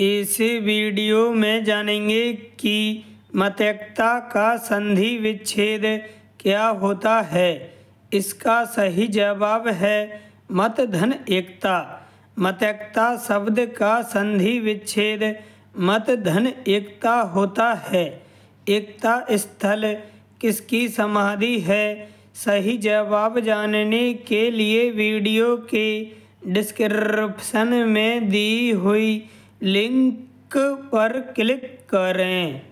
इस वीडियो में जानेंगे कि मतैकता का संधि विच्छेद क्या होता है। इसका सही जवाब है मत धन एकता। मतैकता शब्द का संधि विच्छेद मत धन एकता होता है। एकता स्थल किसकी समाधि है? सही जवाब जानने के लिए वीडियो के डिस्क्रिप्शन में दी हुई लिंक पर क्लिक करें।